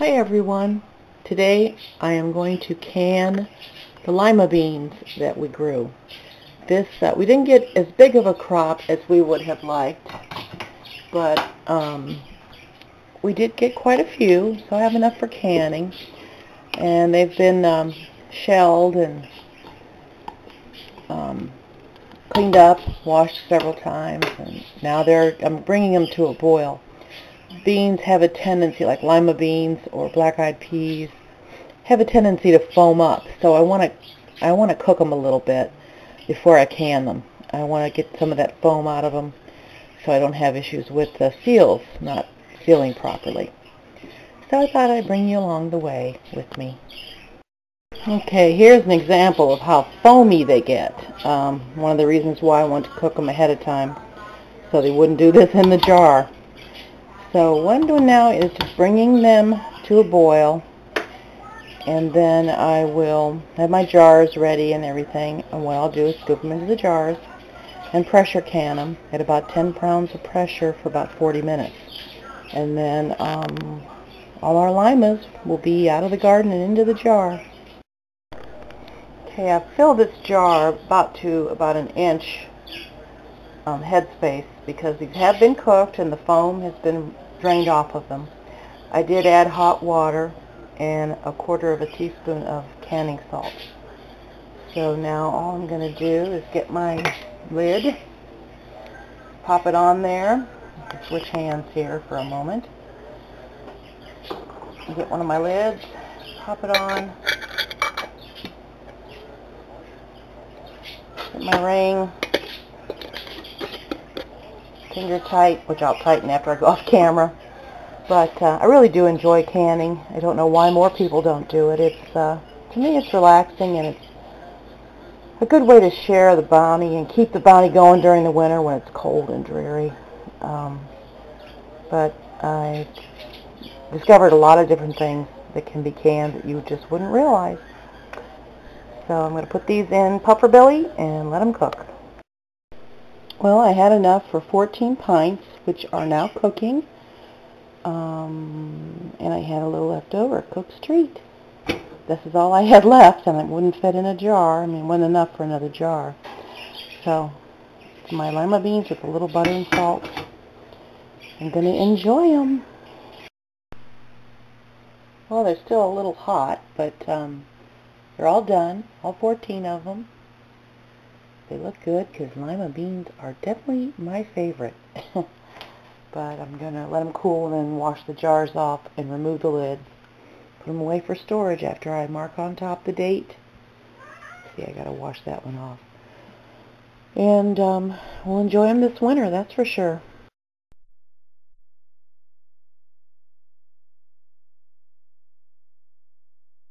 Hi everyone. Today I am going to can the lima beans that we grew. This uh, we didn't get as big of a crop as we would have liked, but um, we did get quite a few, so I have enough for canning. And they've been um, shelled and um, cleaned up, washed several times, and now they're I'm bringing them to a boil beans have a tendency, like lima beans or black-eyed peas, have a tendency to foam up. So I want to I want to cook them a little bit before I can them. I want to get some of that foam out of them so I don't have issues with the seals not sealing properly. So I thought I'd bring you along the way with me. Okay, here's an example of how foamy they get. Um, one of the reasons why I want to cook them ahead of time so they wouldn't do this in the jar. So what I'm doing now is bringing them to a boil and then I will have my jars ready and everything and what I'll do is scoop them into the jars and pressure can them at about 10 pounds of pressure for about 40 minutes and then um, all our limas will be out of the garden and into the jar. Okay, I've filled this jar about to about an inch um, headspace because these have been cooked and the foam has been drained off of them. I did add hot water and a quarter of a teaspoon of canning salt. So now all I'm going to do is get my lid, pop it on there, switch hands here for a moment, get one of my lids, pop it on, get my ring, finger tight, which I'll tighten after I go off camera. But uh, I really do enjoy canning. I don't know why more people don't do it. It's uh, to me it's relaxing and it's a good way to share the bounty and keep the bounty going during the winter when it's cold and dreary. Um, but I discovered a lot of different things that can be canned that you just wouldn't realize. So I'm going to put these in puffer belly and let them cook. Well, I had enough for 14 pints, which are now cooking. Um, and I had a little left over, cook's treat. This is all I had left, and it wouldn't fit in a jar. I mean, it wasn't enough for another jar. So, my lima beans with a little butter and salt. I'm going to enjoy them. Well, they're still a little hot, but um, they're all done, all 14 of them. They look good because lima beans are definitely my favorite. but I'm going to let them cool and then wash the jars off and remove the lids. Put them away for storage after I mark on top the date. See, I got to wash that one off. And um, we'll enjoy them this winter, that's for sure.